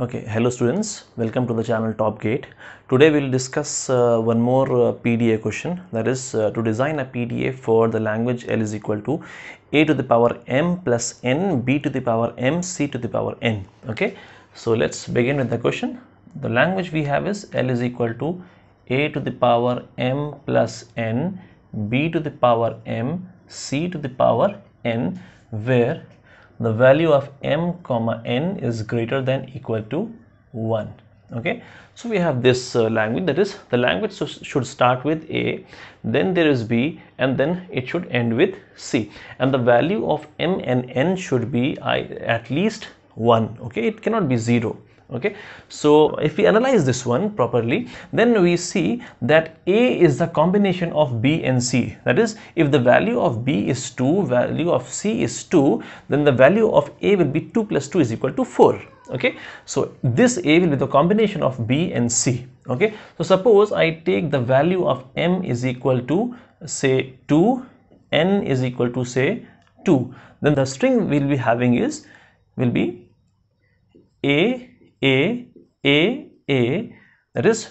Okay, hello students, welcome to the channel TopGATE Today we will discuss uh, one more uh, PDA question that is uh, to design a PDA for the language L is equal to a to the power m plus n b to the power m c to the power n. Okay, so let's begin with the question. The language we have is L is equal to a to the power m plus n b to the power m c to the power n where the value of m comma n is greater than equal to 1 okay? So we have this uh, language that is the language so should start with a then there is b and then it should end with c. And the value of m and n should be I, at least 1 okay? It cannot be 0 okay? So if we analyze this one properly then we see that a is the combination of b and c. That is if the value of b is 2 value of c is 2 then the value of a will be 2 plus 2 is equal to 4 okay? So this a will be the combination of b and c. Okay? So suppose i take the value of m is equal to say 2 n is equal to say 2 then the string we'll be having is will be a a, A, A, that is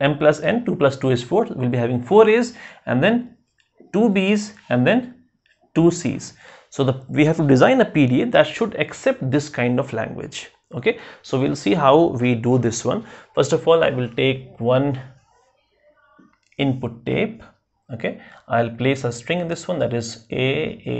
m plus n, 2 plus 2 is 4, we'll be having 4 A's and then 2 B's and then 2 C's. So the, we have to design a PDA that should accept this kind of language. Okay, so we'll see how we do this one. First of all, I will take one input tape. Okay, I'll place a string in this one that is A, A,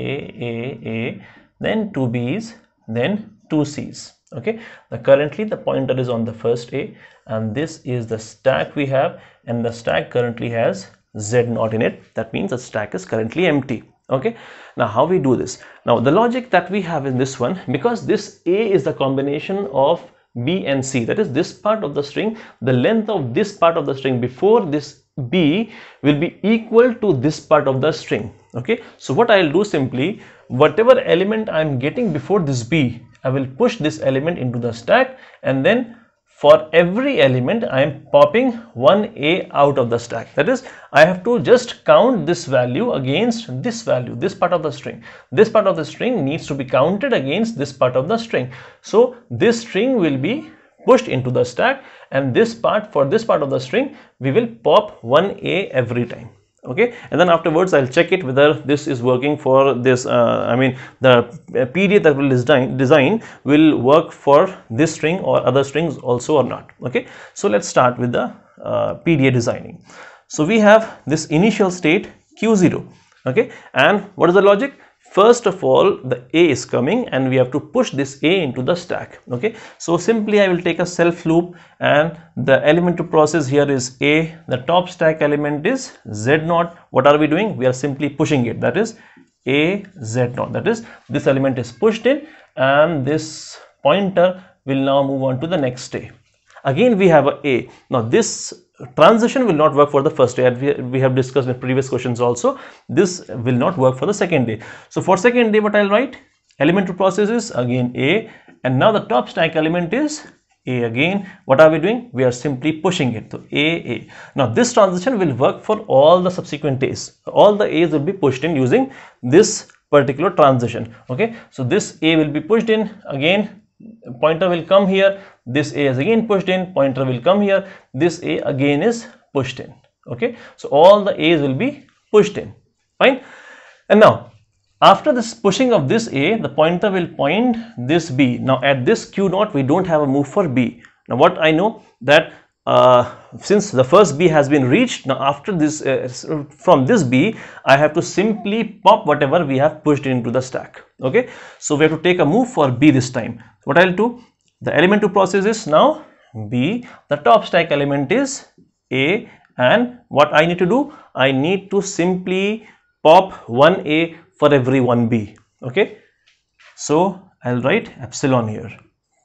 A, A, then 2 B's, then 2 C's okay? The currently the pointer is on the first a and this is the stack we have and the stack currently has z naught in it. That means the stack is currently empty. Okay? Now how we do this? Now the logic that we have in this one because this a is the combination of b and c that is this part of the string the length of this part of the string before this b will be equal to this part of the string. Okay? So what i'll do simply whatever element i'm getting before this b I will push this element into the stack and then for every element I am popping one A out of the stack. That is, I have to just count this value against this value, this part of the string. This part of the string needs to be counted against this part of the string. So, this string will be pushed into the stack and this part for this part of the string we will pop one A every time okay? And then afterwards i'll check it whether this is working for this uh, i mean the pda that will design design will work for this string or other strings also or not. Okay? So let's start with the uh, pda designing. So we have this initial state q0 okay? And what is the logic first of all the a is coming and we have to push this a into the stack okay? So simply i will take a self loop and the element to process here is a the top stack element is z naught. What are we doing? We are simply pushing it that is a z naught. That is this element is pushed in and this pointer will now move on to the next state again we have a a. Now this transition will not work for the first day we have discussed in previous questions also. This will not work for the second day. So for second day what i'll write? Element to process is again a. And now the top stack element is a again. What are we doing? We are simply pushing it. To a a. Now this transition will work for all the subsequent days. All the a's will be pushed in using this particular transition. Okay? So this a will be pushed in again pointer will come here. This a is again pushed in. Pointer will come here. This a again is pushed in. Okay? So all the a's will be pushed in. Fine? And now after this pushing of this a the pointer will point this b. Now at this q naught we don't have a move for b. Now what i know that uh, since the first B has been reached now after this uh, from this B I have to simply pop whatever we have pushed into the stack okay? So we have to take a move for B this time. What I'll do the element to process is now B the top stack element is A and what I need to do I need to simply pop one A for every one B okay? So I'll write epsilon here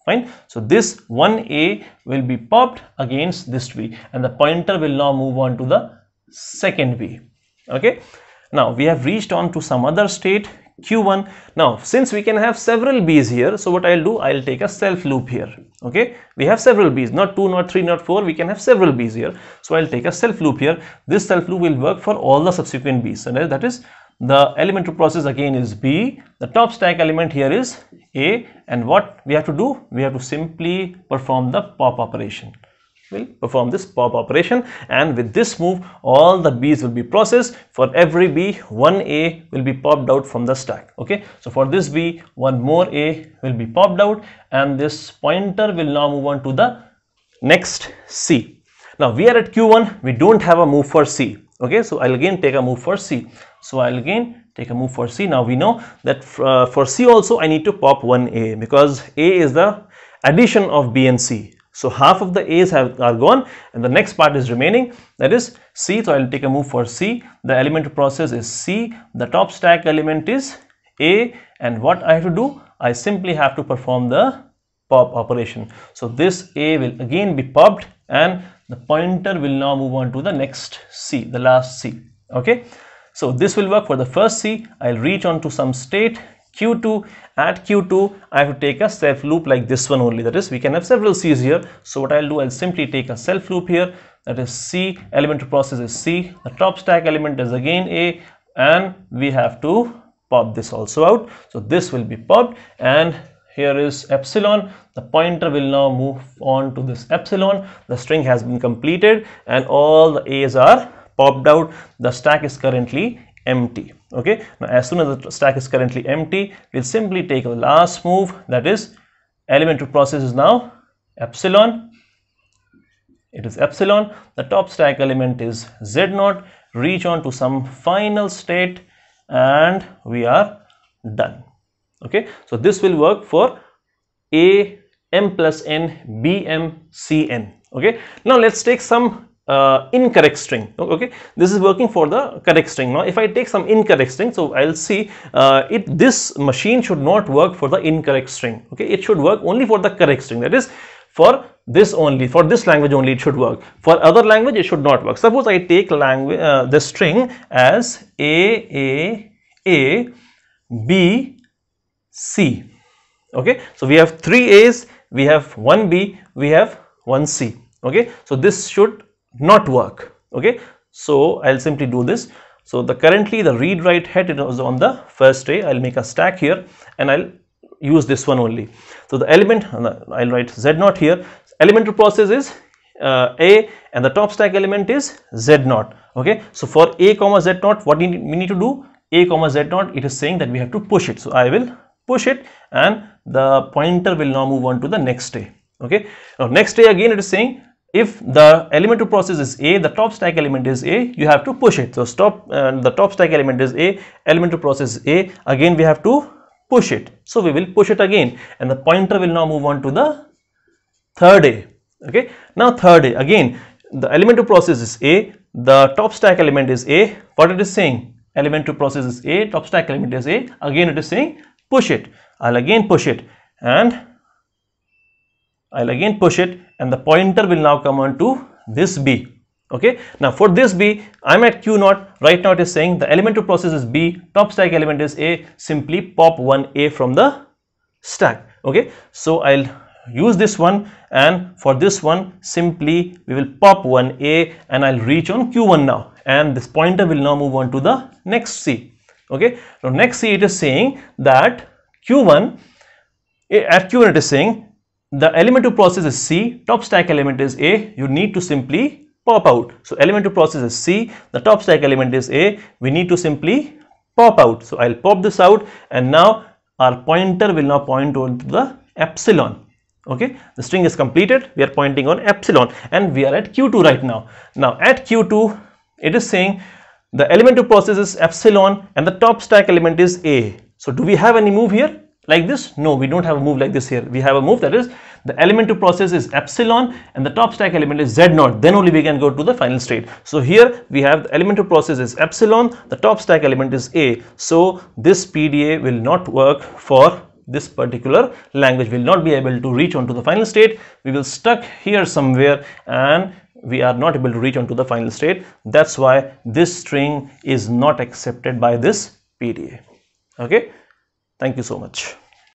fine. So this 1a will be popped against this b and the pointer will now move on to the second b okay. Now we have reached on to some other state q1 now since we can have several b's here so what i'll do i'll take a self loop here. Okay. We have several b's not 2 not 3 not 4 we can have several b's here. So i'll take a self loop here. This self loop will work for all the subsequent b's. And that is the elementary process again is B, the top stack element here is A and what we have to do? We have to simply perform the pop operation. We'll perform this pop operation and with this move all the B's will be processed. For every B, one A will be popped out from the stack. Okay, so for this B, one more A will be popped out and this pointer will now move on to the next C. Now we are at Q1, we don't have a move for C okay so i'll again take a move for c. So i'll again take a move for c. Now we know that uh, for c also i need to pop one a because a is the addition of b and c. So half of the a's have are gone and the next part is remaining. That is c. So i'll take a move for c. The elementary process is c. The top stack element is a. And what i have to do? I simply have to perform the pop operation. So this a will again be popped and the pointer will now move on to the next C, the last C. Okay. So this will work for the first C. I'll reach on to some state Q2. At Q2, I have to take a self loop like this one only. That is, we can have several C's here. So what I'll do, I'll simply take a self loop here. That is C, elementary process is C. The top stack element is again A and we have to pop this also out. So this will be popped and here is epsilon. The pointer will now move on to this epsilon. The string has been completed and all the a's are popped out. The stack is currently empty. Okay? Now as soon as the stack is currently empty we'll simply take the last move. That is elementary process is now epsilon. It is epsilon. The top stack element is z naught reach on to some final state and we are done okay? So this will work for a m plus n b m c n. Okay? Now let's take some uh, incorrect string. Okay? This is working for the correct string. Now if i take some incorrect string so i'll see uh, it this machine should not work for the incorrect string. Okay? It should work only for the correct string. That is for this only for this language only it should work. For other language it should not work. Suppose i take language uh, the string as a a a b C. Okay, so we have three A's, we have one B, we have one C. Okay, so this should not work. Okay, so I'll simply do this. So the currently the read write head is on the first A. I'll make a stack here and I'll use this one only. So the element I'll write Z naught here. Elementary process is uh, A and the top stack element is Z naught. Okay, so for A comma Z naught, what we need to do? A comma Z naught, it is saying that we have to push it. So I will push it and the pointer will now move on to the next day okay? Now next day again it is saying if the elementary process is a the top stack element is a you have to push it. So stop uh, the top stack element is a elementary process a again we have to push it. So we will push it again and the pointer will now move on to the third a. Okay? Now third a again the elementary process is a the top stack element is a. What it is saying? Elementary process is a top stack element is a. Again it is saying push it. I'll again push it. And I'll again push it and the pointer will now come on to this B. Okay? Now for this B I'm at Q naught. Right now it is saying the elementary process is B. Top stack element is A. Simply pop one A from the stack. Okay? So I'll use this one and for this one simply we will pop one A and I'll reach on Q1 now. And this pointer will now move on to the next C okay? Now next it is saying that q1 eh, at q1 it is saying the elementary process is c top stack element is a you need to simply pop out. So elementary process is c the top stack element is a we need to simply pop out. So i'll pop this out and now our pointer will now point on to the epsilon. Okay? The string is completed. We are pointing on epsilon and we are at q2 right now. Now at q2 it is saying the elementary process is epsilon and the top stack element is A. So do we have any move here like this? No, we don't have a move like this here. We have a move that is the elementary process is epsilon and the top stack element is Z naught. Then only we can go to the final state. So here we have the elementary process is epsilon, the top stack element is A. So this PDA will not work for this particular language will not be able to reach on to the final state we will stuck here somewhere and we are not able to reach onto the final state. That's why this string is not accepted by this PDA okay? Thank you so much